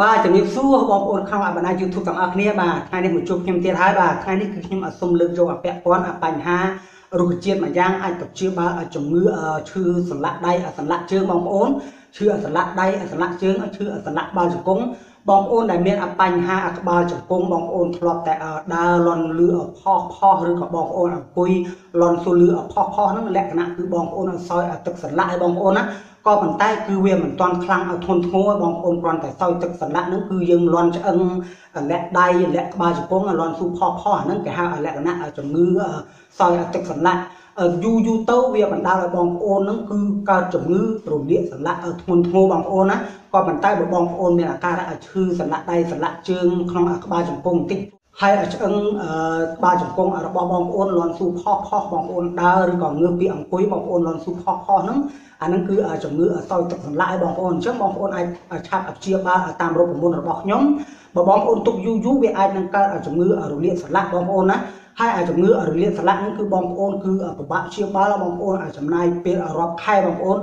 បាទជំរាបសួរបងប្អូនក្នុងអបណ្ដាញ YouTube ទាំងអស់គ្នាបាទថ្ងៃនេះមកជួបខ្ញុំទៀតហើយបាទថ្ងៃនេះគឺខ្ញុំអត់សុំលើកយកអពាក់ព័ន្ធបញ្ហារុក្ខជាតិមួយយ៉ាងអាចទៅជាបាលជំងឺឈឺសន្លាក់ដៃសន្លាក់ជើងបងប្អូនឈឺសន្លាក់ដៃសន្លាក់ជើងឈឺសន្លាក់បាល់ជង្គង់ បងប្អូនដែលមានបញ្ហាក្បាលជង្គង់បងប្អូនធ្លាប់តែដើរលន់លឺផុសផុសឬក៏បងប្អូនអង្គុយលន់ស៊ូលឺផុសផុសហ្នឹងលក្ខណៈគឺបងប្អូនឲ្យសោយទឹកសន្លាក់ឲ្យបងប្អូនណាក៏ប៉ុន្តែគឺវាមិនទាន់ខ្លាំងឲ្យធន់ធ្ងរបងប្អូនគ្រាន់តែសោយទឹកសន្លាក់ហ្នឹងគឺយើងលន់ឆ្អឹងលាក់ដៃលាក់ក្បាលជង្គង់លន់ស៊ូផុសផុសអាហ្នឹងគេហៅលក្ខណៈជំងឺសោយទឹកសន្លាក់ យូរយូរទៅវាបណ្ដាលឲ្យបងប្អូនហ្នឹងគឺកើតជំងឺរលាកសន្លាក់ធ្ងន់ធ្ងរបងប្អូនណាក៏ប៉ុន្តែបើបងប្អូនមានអាការៈឈឺសន្លាក់ដៃសន្លាក់ជើងក្នុងក្បាលជង្គង់បន្តិចហើយឆ្អឹងក្បាលជង្គង់របស់បងប្អូនលន់ស៊ូផុសផុសបងប្អូនដើរឬក៏ងើបពីអង្គុយបងប្អូនលន់ស៊ូផុសផុសហ្នឹងអាហ្នឹងគឺជំងឺសោយទឹកសន្លាក់ឲ្យបងប្អូនអញ្ចឹងបងប្អូនអាចឆាប់ព្យាបាលតាមរូបមន្តរបស់ខ្ញុំបើបងប្អូនទុកយូរយូរវាអាចនឹងកើតជំងឺរលាកសន្លាក់បងប្អូនណា ហើយអាជំងឺរលាកសន្លាក់ហ្នឹងគឺបងប្អូនគឺពិបាកព្យាបាលបងប្អូនអាចចំណាយពេលរាប់ខែបងប្អូន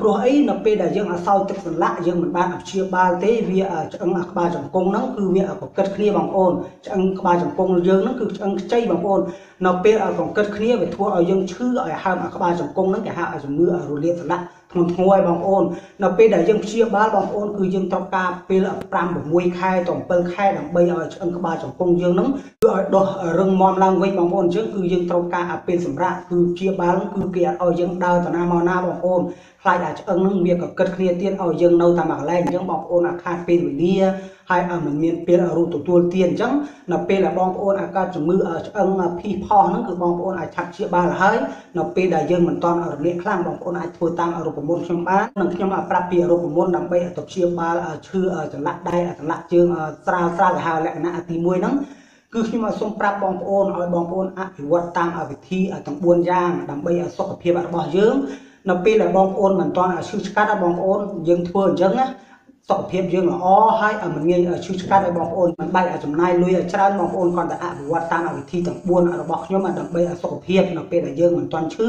ព្រោះអីនៅពេលដែលយើងអសោយទឹកសន្លាក់យើងមិនបានព្យាបាលទេវាឆ្អឹងក្បាលជង្គង់ហ្នឹងគឺវាប្រកិតគ្នាបងប្អូនឆ្អឹងក្បាលជង្គង់យើងហ្នឹងគឺឆ្អឹងខ្ចីបងប្អូននៅពេលកង្កិតគ្នាវាធ្វើឲ្យយើងឈឺឲ្យហើមក្បាលជង្គង់ហ្នឹងគេហៅជំងឺរលាកសន្លាក់ធ្ងន់ធ្ងរឲ្យបងប្អូននៅពេលដែលយើងព្យាបាលបងប្អូនគឺយើងត្រូវការពេល5 6ខែទៅ7ខែដើម្បីឲ្យឆ្អឹងក្បាលជង្គង់យើងហ្នឹងគឺឲ្យដោះរឹងមាំឡើងវិញបងប្អូនអញ្ចឹងគឺយើងត្រូវការពេលសម្រាប់គឺព្យាបាលគឺគេអត់ឲ្យយើងដើរទៅណាមកណាបងប្អូនខ្លាចអាឆ្អឹងហ្នឹងវាក៏គិតគ្នាទៀតឲ្យយើងនៅតែមួយកន្លែងអញ្ចឹងបងប្អូនអាខាតពេលវេលាហើយមិនមានពេលរូបទទួលទានអញ្ចឹងនៅពេលដែលបងប្អូនអាកើតជំងឺឆ្អឹងភីផោះហ្នឹងគឺបងប្អូនអាចឆាប់ជាបាលហើយនៅពេលដែលយើងមិនទាន់រលាកខ្លាំងបងប្អូនអាចធ្វើតាមរូបមន្តខ្ញុំបាននិងខ្ញុំប្រាប់ពីរូបមន្តដើម្បីទៅព្យាបាលឈឺចង្លាក់ដៃចង្លាក់ជើងស្រាលស្រាលគេហៅលក្ខណៈទី1ហ្នឹង គឺខ្ញុំសូមប្រាប់បងប្អូនឲ្យបងប្អូនអភិវឌ្ឍតាមវិធីទាំង4យ៉ាងដើម្បីសុខភាពរបស់យើងនៅពេលដែលបងប្អូនមិនទាន់ឈឺឆ្កាត់បងប្អូនយើងធ្វើអញ្ចឹងណា សុខភាពយើងល្អហើយមិនងាយឈឺឆ្កាត់ឲ្យបងប្អូនមិនបាច់ចំណាយលុយឲ្យច្រើនបងប្អូនគាត់តែអភិវឌ្ឍតាមវិធីទាំង4របស់ខ្ញុំដើម្បីសុខភាពនៅពេលដែលយើងមិនទាន់ឈឺ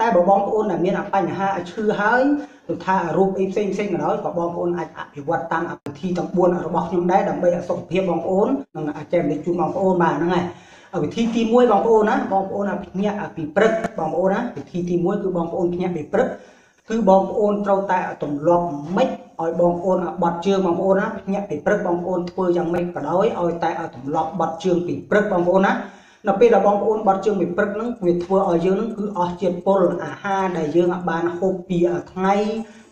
តែបើបងប្អូនដែលមានបញ្ហាឈឺហើយគឺថារូបអីផ្សេងផ្សេងក៏ដោយក៏បងប្អូនអាចអភិវឌ្ឍតាមវិធីទាំង4របស់ខ្ញុំដែរដើម្បីសុខភាពបងប្អូននិងអាចែកជូនបងប្អូនបានហ្នឹងហើយវិធីទី1បងប្អូនណាបងប្អូនភ្ញាក់ពីព្រឹកបងប្អូនណាវិធីទី1គឺបងប្អូនភ្ញាក់ពីព្រឹកគឺបងប្អូនត្រូវតែទម្លាប់ម៉េច ឲ្យបងប្អូនបត់ជើងបងប្អូនណាភ្ញាក់ពីព្រឹកបងប្អូនធ្វើយ៉ាងម៉េចក៏ដោយឲ្យតែទម្លាប់បត់ជើងពីព្រឹកបងប្អូនណានៅពេលដែលបងប្អូនបត់ជើងពីព្រឹកហ្នឹងវាធ្វើឲ្យយើងហ្នឹងគឺអស់ជាតិពុលអាហារដែលយើងបានហូបពីថ្ងៃ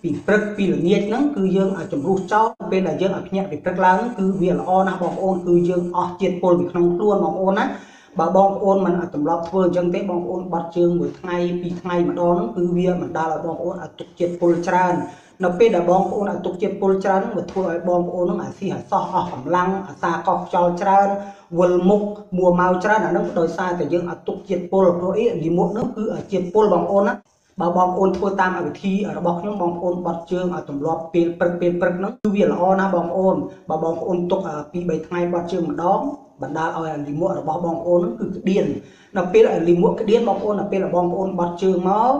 ពីព្រឹកពីល្ងាចហ្នឹងគឺយើងជំរុះចោលពេលដែលយើងឲ្យភ្ញាក់ពីព្រឹកឡើងគឺវាល្អណាស់បងប្អូនគឺយើងអស់ជាតិពុលពីក្នុងខ្លួនបងប្អូនណាបើបងប្អូនមិនទម្លាប់ធ្វើអញ្ចឹងទេបងប្អូនបាត់ជើងមួយថ្ងៃពីរថ្ងៃម្ដងគឺវាមិនដាល់ឲ្យបងប្អូនឲ្យទុកជាតិពុលច្រើន នៅពេលដែលបងប្អូនឲ្យទុកជាតិពុលច្រើនវាធ្វើឲ្យបងប្អូននឹងអាស៊ីអាសោះអស់កម្លាំងអាសាកោះខ្យល់ច្រើនវិលមុខមួម៉ៅច្រើនអានឹងដោយសារតែយើងឲ្យទុកជាតិពុលព្រោះអីលីមុខនោះគឺជាតិពុលបងប្អូនណាបើបងប្អូនធ្វើតាមវិធីរបស់ខ្ញុំបងប្អូនបត់ជើងឲ្យទម្លាប់ពេលព្រឹកពេលព្រឹកហ្នឹងគឺវាល្អណាស់បងប្អូនបើបងប្អូនទុកពី3ថ្ងៃបត់ជើងម្ដងបណ្ដាលឲ្យលីមួករបស់បងប្អូនហ្នឹងគឺក្តៀននៅពេលលីមួកក្តៀនបងប្អូននៅពេលបងប្អូនបត់ជើងមក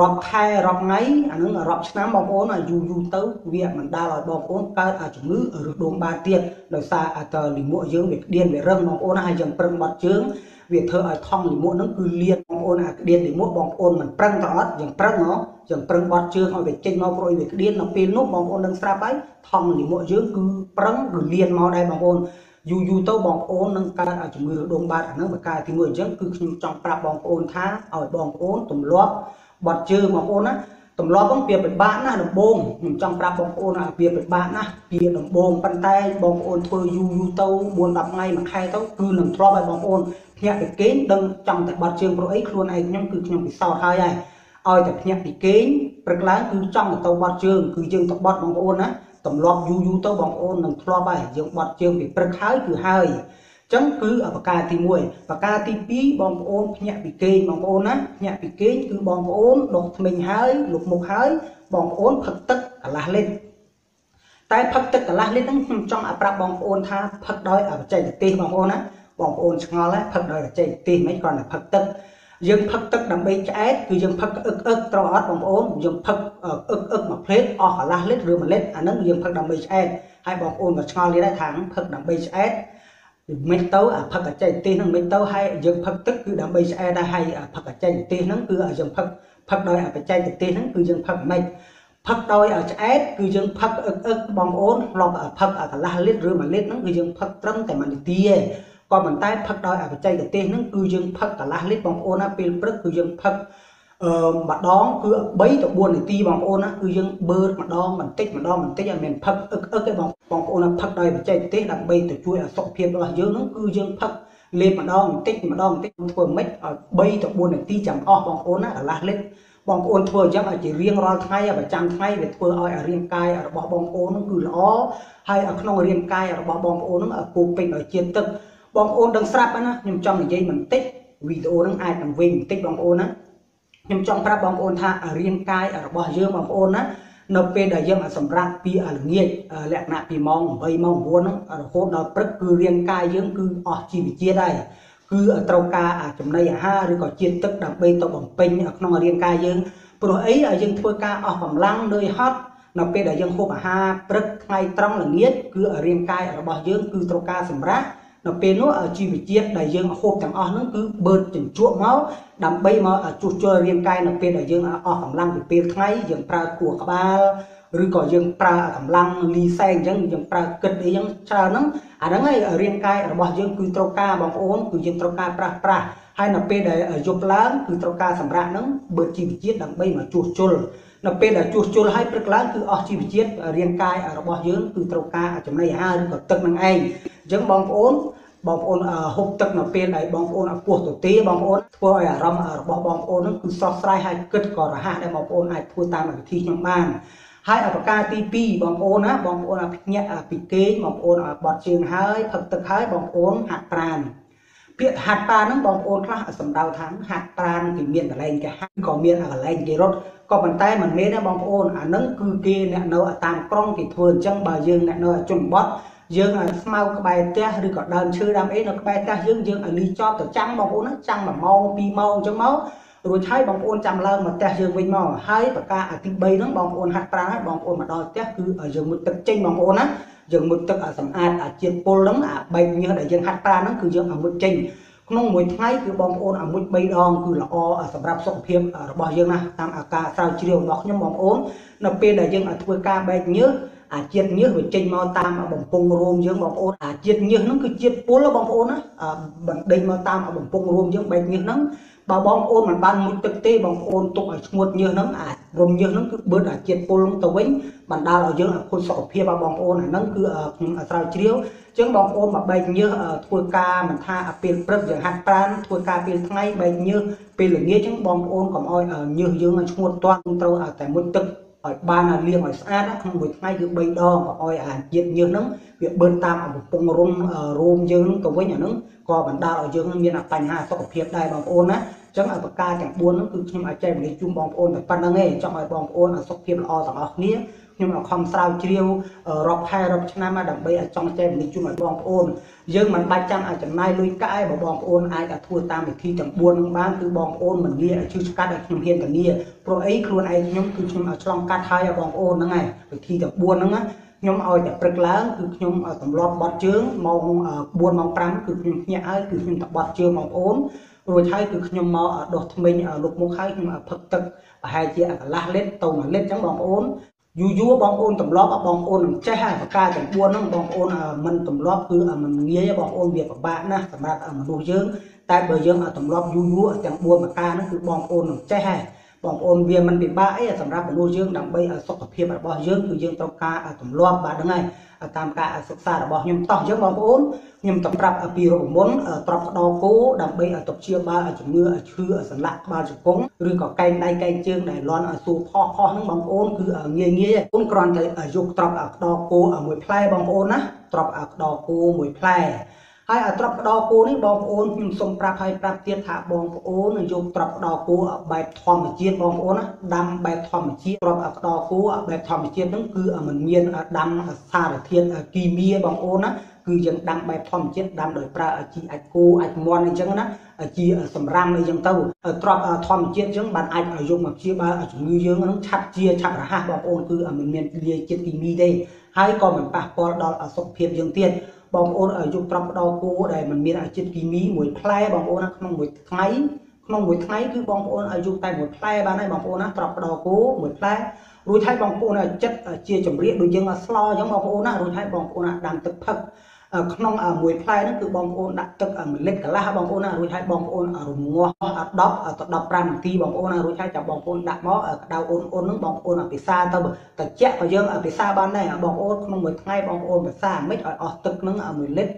រាប់ខែរាប់ថ្ងៃអានឹងរាប់ឆ្នាំបងប្អូនយូរយូរទៅវាមិនដាល់ឲ្យបងប្អូនកើតជំងឺឬដួងបានទៀតដោយសារអតលីមួកយើងវាក្តៀនវារឹងបងប្អូនហើយយើងប្រឹងបត់ជើងវាធ្វើឲ្យថង់លីមួកហ្នឹងគឺលៀនបងប្អូនអាក្តៀនលីមួកបងប្អូនមិនប្រឹងទៅអត់យើងប្រឹងហ៎យើងប្រឹងបត់ជើងឲ្យវាចេញមកព្រោះវាក្តៀននៅពេលនោះបងប្អូននឹងស្រាប់ហើយថង់លីមួកយើងគឺប្រឹងគឺលៀនមកដែរបងប្អូនយូរយូរទៅបងប្អូននឹងកើតជំងឺរដូងបាតអាហ្នឹងបើកើតទីមួយអញ្ចឹងគឺខ្ញុំចង់ប្រាប់បងប្អូនថាឲ្យបងប្អូនទម្លាប់ បត់ជើងបងប្អូនណាទម្លាប់ហ្នឹងវាពិបាកណាស់ដំបូងខ្ញុំចង់ប្រាប់បងប្អូនថាវាពិបាកណាស់វាដំបូងប៉ុន្តែបងប្អូនធ្វើយូរយូរទៅ4 10ថ្ងៃមួយខែទៅគឺនឹងធ្លាប់ឲ្យបងប្អូនភ្ញាក់ពីគេងដឹងចង់តែបត់ជើងព្រោះអីខ្លួនឯងខ្ញុំគឺខ្ញុំពិសោធន៍ហើយហើយឲ្យតែភ្ញាក់ពីគេងព្រឹកឡើងគឺចង់ទៅបត់ជើងគឺយើងទៅបត់បងប្អូនណាទម្លាប់យូរយូរទៅបងប្អូននឹងធ្លាប់ហើយយើងបត់ជើងពីព្រឹកហើយគឺហើយ ចឹងគឺប្រការទី1ប្រការទី2បងប្អូនភ្ញាក់ពីគេងបងប្អូនណាភ្ញាក់ពីគេងគឺបងប្អូនដុសធ្មេញហើយលុបមុខហើយបងប្អូនផឹកទឹកកន្លះលីត្រតែផឹកទឹកកន្លះលីត្រហ្នឹងខ្ញុំចង់ឲ្យប្រាប់បងប្អូនថាផឹកដោយបច្ចេកទេសបងប្អូនណាបងប្អូនឆ្ងល់ហើយផឹកដោយបច្ចេកទេសមិនគ្រាន់តែផឹកទឹកយើងផឹកទឹកដើម្បីឆ្អែតគឺយើងផឹកអឹកអឹកត្រូវអត់បងប្អូនយើងផឹកអឹកអឹកមួយភ្លេតអស់កន្លះលីត្រឬ1លីត្រអាហ្នឹងយើងផឹកដើម្បីឆ្អែតហើយបងប្អូនក៏ឆ្ងល់ទៀតដែរថាផឹកដើម្បីឆ្អែត មិនទៅអាផឹកអចេញទេសហ្នឹងមិនទៅហើយយើងផឹកទឹកគឺដើម្បីឆ្អែតដែរហើយផឹកអចេញទេសហ្នឹងគឺយើងផឹកផឹកដោយបច្ចេកទេសហ្នឹងគឺយើងផឹកមិនផឹកដោយឆ្អែតគឺយើងផឹកអឹកអឹកបងប្អូនធ្លាប់ផឹកកន្លះលីត្រឬ1លីត្រហ្នឹងគឺយើងផឹកត្រឹមតែ1នាទីឯងក៏ប៉ុន្តែផឹកដោយបច្ចេកទេសហ្នឹងគឺយើងផឹកកន្លះលីត្របងប្អូនណាពេលព្រឹកគឺយើងផឹកអឺ ម្ដងគឺ3ទៅ4នាទីបងប្អូនណាគឺយើងបឺតម្ដងបន្តិចម្ដងបន្តិចឲ្យមានផឹកអឹកអឹកឯងបងបងប្អូនណាផឹកដោយបច្ចេកទេសដើម្បីទៅជួយឲ្យសុខភាពរបស់យើងហ្នឹងគឺយើងផឹកលេបម្ដងបន្តិចម្ដងបន្តិចធ្វើម៉េចឲ្យ3ទៅ4នាទីចាំអស់បងប្អូនណាកន្លះលីត្របងប្អូនធ្វើអញ្ចឹងឲ្យជារៀងរាល់ថ្ងៃប្រចាំថ្ងៃវាធ្វើឲ្យរាងកាយរបស់បងប្អូនហ្នឹងគឺល្អហើយក្នុងរាងកាយរបស់បងប្អូនហ្នឹងពោពេញដោយជាតិទឹកបងប្អូនដឹងស្រាប់ណាខ្ញុំចង់និយាយបន្តិចវីដេអូហ្នឹងអាចនឹងវិញបន្តិចបងប្អូនណា ខ្ញុំចង់ប្រាប់បងប្អូនថារាងកាយរបស់យើងបងប្អូនណានៅពេលដែលយើងសម្រាប់ពីល្ងាចលក្ខណៈពីម៉ោង8ម៉ោង9ហ្នឹងរហូតដល់ព្រឹកគឺរាងកាយយើងគឺអស់ជីវជាតិហើយគឺត្រូវការចំណីអាហារឬក៏ជាតិទឹកដើម្បីទៅបំពេញក្នុងរាងកាយយើងព្រោះអីយើងធ្វើការអស់កម្លាំងនឿយហត់នៅពេលដែលយើងហូបអាហារព្រឹកថ្ងៃត្រង់ល្ងាចគឺរាងកាយរបស់យើងគឺត្រូវការសម្រាប់ នៅពេលនោះជីវជាតិដែលយើងហូបទាំងអស់ហ្នឹងគឺបឺតជញ្ជក់មកដើម្បីមកជួសជុលរាងកាយនៅពេលដែលយើងអស់កម្លាំងពីពេលថ្ងៃយើងប្រើគួរក្បាលឬក៏យើងប្រើកម្លាំងលីសែងអញ្ចឹងយើងប្រើគិតអីអញ្ចឹងច្រើនហ្នឹងអាហ្នឹងហើយរាងកាយរបស់យើងគឺត្រូវការបងប្អូនគឺយើងត្រូវការប្រាស់ប្រាស់ហើយនៅពេលដែលយប់ឡើងគឺត្រូវការសម្រាប់ហ្នឹងបឺតជីវជាតិដើម្បីមកជួសជុលនៅពេលដែលជួសជុលហើយព្រឹកឡើងគឺអស់ជីវជាតិរាងកាយរបស់យើងគឺត្រូវការចំណីអាហារឬក៏ទឹកនឹងឯង អញ្ចឹងបងប្អូនបងប្អូនហូបទឹកនៅពេលដែលបងប្អូនពោះទៅទីបងប្អូនធ្វើឲ្យអារម្មណ៍របស់បងប្អូននឹងគឺស្រស់ស្រាយហើយគិតក៏រហ័សដែរបងប្អូនអាចធ្វើតាមវិធីខ្ញុំបានហើយអបការទី2បងប្អូនណាបងប្អូនភ្ញាក់ពីគេងបងប្អូនបត់ជើងហើយផឹកទឹកហើយបងប្អូនហាត់ប្រាណពាក្យហាត់ប្រាណហ្នឹងបងប្អូនខ្លះសំដៅថាហាត់ប្រាណគេមានកន្លែងគេហាត់ក៏មានកន្លែងគេរត់ក៏ប៉ុន្តែមិនមែនទេបងប្អូនអាហ្នឹងគឺគេអ្នកនៅតាមក្រុងគេធ្វើអញ្ចឹងបើយើងអ្នកនៅជនបទ យើងឲ្យស្មៅក្បែរផ្ទះឬក៏ដើមឈើដើមអីនៅក្បែរផ្ទះយើងយើងឲ្យលីចប់ទៅចាំបងប្អូនណាចាំ1ម៉ោង2ម៉ោងអញ្ចឹងមករួចហើយបងប្អូនចាំឡើងមកផ្ទះយើងវិញមកហើយប្រការអាទី3ហ្នឹងបងប្អូនហាត់ប្រាណហើយបងប្អូនមកដល់ផ្ទះគឺយើងមុតទឹកចេញបងប្អូនណាយើងមុតទឹកអាសម្អាតអាជាតិពុលហ្នឹងអាបែកញើសដែលយើងហាត់ប្រាណហ្នឹងគឺយើងឲ្យមុតចេញក្នុងមួយថ្ងៃគឺបងប្អូនអាមុជ3ដងគឺល្អសម្រាប់សុខភាពរបស់យើងណាតាមអាការស្រាវជ្រាវរបស់ខ្ញុំបងប្អូននៅពេលដែលយើងឲ្យធ្វើការបែកញើស អាជាតិញើសវាចេញមកតាមបំពង់រួមយើងបងប្អូនអាជាតិញើសហ្នឹងគឺជាតិពុលបងប្អូនណាបណ្ដេញមកតាមបំពង់រួមយើងបែកញើសហ្នឹងបើបងប្អូនមិនបានមុជទឹកទេបងប្អូនទុកឲ្យឈ្ងួតញើសហ្នឹងអាចរំញើសហ្នឹងគឺបឺតអាជាតិពុលហ្នឹងទៅវិញបណ្ដាលឲ្យយើងខូចសុខភាពបងប្អូនអាហ្នឹងគឺខ្ញុំស្រាវជ្រាវអញ្ចឹងបងប្អូនមកបែកញើសធ្វើការមិនថាពេលព្រឹកយើងហាត់ប្រាណធ្វើការពេលថ្ងៃបែកញើសពេលល្ងាចអញ្ចឹងបងប្អូនកុំឲ្យញើសយើងឈ្ងួតទាន់ត្រូវតែមុជទឹក ឲ្យបានលាងឲ្យស្អាតក្នុងមួយថ្ងៃគឺ3ដងឲ្យអាជាតិញើសហ្នឹងវាបឺនតាមកំពុងរុំរោមយើងហ្នឹងទៅវិញអាហ្នឹងក៏បណ្ដាលឲ្យយើងមានបញ្ហាសុខភាពដែរបងប្អូនណាអញ្ចឹងឲ្យប្រការទាំង4ហ្នឹងគឺខ្ញុំអាចចែកម្លេចជូនបងប្អូនតែប៉ុណ្្នឹងឯងចង់ឲ្យបងប្អូនសុខភាពល្អទាំងអស់គ្នា ខ្ញុំអខំស្រាវជ្រាវរាប់ខែរាប់ឆ្នាំមកដើម្បីឲ្យចង់ចែកម្លេចជូនឲ្យបងប្អូនយើងមិនបាច់ចាំឲ្យចំណាយលុយកាក់ឯងបើបងប្អូនអាចធ្វើតាមវិធីទាំង4នឹងបានគឺបងប្អូនមិនងាយឲ្យឈឺស្កាត់ឲ្យខ្ញុំហ៊ានធានាព្រោះអីខ្លួនឯងខ្ញុំគឺខ្ញុំឲ្យឆ្លងកាត់ហើយឲ្យបងប្អូនហ្នឹងឯងវិធីទាំង4ហ្នឹងណាខ្ញុំឲ្យតែព្រឹកឡើងគឺខ្ញុំទម្លាប់បត់ជើងម៉ោង4ម៉ោង5គឺខ្ញុំភ្ញាក់ហើយគឺខ្ញុំទៅបត់ជើងបងប្អូនរួចហើយគឺខ្ញុំមកដោះថ្មិញលុបមុខហើយខ្ញុំផឹកទឹកប្រហែលជាកន្លះលីត្រទៅ1លីត្រអញ្ចឹងបងប្អូន យូរយូរបងប្អូនទម្លាប់បងប្អូននឹងចេះហើយប្រការទាំង4ហ្នឹងបងប្អូនមិនទម្លាប់គឺមិនងាយបងប្អូនវាពិបាកណាស់សម្រាប់មនុស្សយើងតែបើយើងទម្លាប់យូរយូរទាំង4ប្រការហ្នឹងគឺបងប្អូននឹងចេះហើយ បងប្អូនវាមិនពិបាកអីសម្រាប់មនុស្សយើងដើម្បីសុខភាពរបស់យើងគឺយើងត្រូវការទម្លាប់បាទហ្នឹងហើយតាមការសិក្សារបស់ខ្ញុំតោះអញ្ចឹងបងប្អូនខ្ញុំទៅប្រាប់ពីរោគមន្តទ្របក្តោគោដើម្បីឲ្យទៅព្យាបាលជំងឺឈឺសន្លាក់ក្បាលជង្គង់ឬក៏កែងដៃកែងជើងដែលលន់ឲ្យសួរផុសផុសហ្នឹងបងប្អូនគឺងាយងាយបងគ្រាន់តែយកទ្របក្តោគោមួយផ្លែបងប្អូនណាទ្របក្តោគោមួយផ្លែ ហើយឲ្យត្រប់ផ្ដោគោនេះបងប្អូនខ្ញុំសូមប្រាប់ឲ្យប្រាប់ទៀតថាបងប្អូនយកត្រប់ផ្ដោគោបែបធម្មជាតិបងប្អូនណាដាំបែបធម្មជាតិត្រប់ផ្ដោគោបែបធម្មជាតិហ្នឹងគឺมันមានដាំសារធាតុគីមីបងប្អូនណាគឺយើងដាំបែបធម្មជាតិដាំដោយប្រើជីអាចគោអាចមន់អីចឹងណាជាសម្រាមអីចឹងទៅទ្របធម្មជាតិចឹងបានអាចយកមកព្យាបាលជំងឺយើងហ្នឹងឆាប់ជាឆាប់រហ័សបងប្អូនគឺមិនមានលាយជាតិគីមីទេហើយក៏មិនប៉ះពាល់ដល់សុខភាពយើងទៀត បងប្អូនយកត្រប់ផ្ដោគោដែលมันមានជាតិគីមីមួយផ្លែបងប្អូនក្នុងមួយថ្ងៃក្នុងមួយថ្ងៃគឺបងប្អូនឲ្យយកតែមួយផ្លែបានហើយបងប្អូនណាត្រប់ផ្ដោគោមួយផ្លែរួចហើយបងប្អូនចិត្តជាចម្រៀកដូចយើងស្លអញ្ចឹងបងប្អូនណារួចហើយបងប្អូនដាំទឹកផឹក ក្នុងមួយផ្លែហ្នឹងគឺបងប្អូនដាក់ទឹកម្លិតកន្លះបងប្អូនណារួចហើយបងប្អូនរងាស់10ទៅ15នាទីបងប្អូនណារួចហើយចាំបងប្អូនដាក់មកក្តៅអូនអូនហ្នឹងបងប្អូនពិសាទៅតិចក៏យើងពិសាបានដែរបងប្អូនក្នុងមួយថ្ងៃបងប្អូនពិសាមិនឲ្យអស់ទឹកហ្នឹង1លីត្រ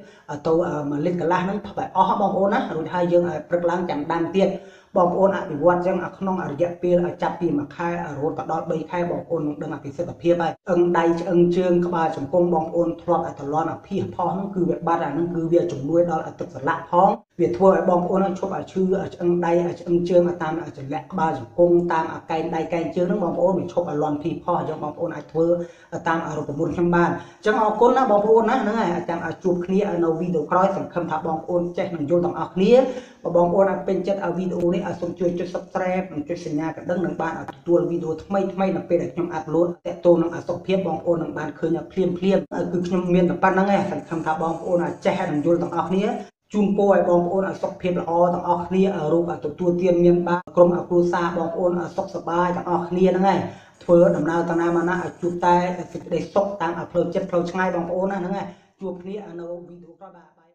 ទៅ1លីត្រកន្លះហ្នឹងប្រហែលអស់បងប្អូនណារួចហើយយើងព្រឹកឡើងចាំដាំទៀត បងប្អូនអភិវឌ្ឍចឹងក្នុងរយៈពេលចាប់ពី1ខែរហូតដល់3ខែបងប្អូននឹងដឹងពីសិទ្ធិភាពហើយអឹងដៃឆ្អឹងជើងក្បាលជង្គង់បងប្អូនធ្លាប់តែតលន់អាភីផោះហ្នឹងគឺវាបាត់អាហ្នឹងគឺវាជំនួយដល់ទឹកសន្លាក់ផង វាធ្វើឲ្យបងប្អូនឈប់ឲ្យឈឺឆ្អឹងដៃឆ្អឹងជើងតាមចង្លាក់ក្បាលជង្គង់តាមអាកែងដៃកែងជើងហ្នឹងបងប្អូនវាឈប់ឲ្យលន់ភីផោះអញ្ចឹងបងប្អូនអាចធ្វើតាមរូបមន្តខ្ញុំបានអញ្ចឹងអរគុណណាបងប្អូនណាហ្នឹងហើយចាំជួបគ្នានៅវីដេអូក្រោយសង្ឃឹមថាបងប្អូនចេះនឹងយល់ទាំងអស់គ្នាបើបងប្អូនអាចពេញចិត្តវីដេអូនេះសូមជួយចុច Subscribe និងចុចសញ្ញាកណ្ដឹងនឹងបានទទួលវីដេអូថ្មីថ្មីនៅពេលដែលខ្ញុំអាប់ឡូតតាក់ទងនឹងអសុខភាពបងប្អូននឹងបានឃើញភ្លាមភ្លាមគឺខ្ញុំមានតែប៉ុណ្្នឹងឯងសង្ឃឹមថាបងប្អូនអាចចេះនិងយល់ទាំងអស់គ្នា ជូនពរឲ្យបងប្អូនឲ្យសុខភាពល្អទាំងអស់គ្នារោគទទួលទានមានបានក្រុមគ្រួសារបងប្អូនសុខសប្បាយទាំងអស់គ្នាហ្នឹងហើយធ្វើដំណើរតាណាមកណាឲ្យជួបតែសេចក្តីសុខតាមផ្លូវចិត្តផ្លូវឆ្ងាយបងប្អូនណាហ្នឹងហើយជួបគ្នានៅវីដេអូក្រោយបាទ